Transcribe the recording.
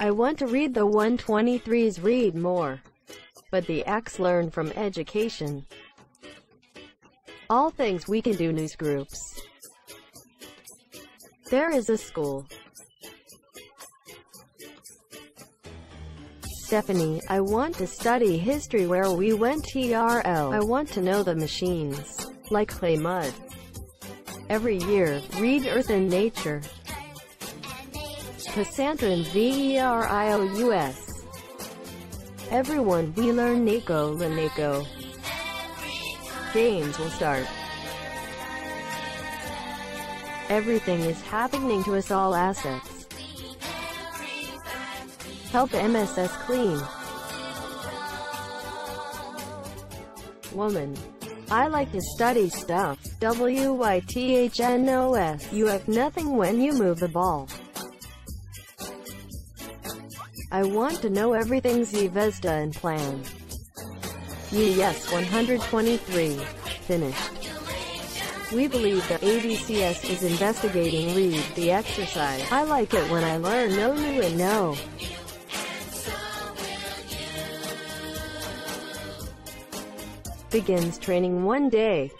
I want to read the 123s read more. But the X learn from education. All things we can do news groups. There is a school. Stephanie, I want to study history where we went TRL. I want to know the machines, like clay mud. Every year, read Earth and Nature. Cassandra and V-E-R-I-O-U-S. Everyone, we learn NACO, NACO. Games will start. Everything is happening to us all assets. Help MSS clean. Woman. I like to study stuff. W-Y-T-H-N-O-S. You have nothing when you move the ball. I want to know everything Zvezda and plan. Yes 123. Finished. We believe that ABCS is investigating read the exercise. I like it when I learn no new and no. Begins training one day.